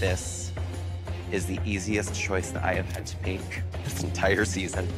This is the easiest choice that I have had to make this entire season.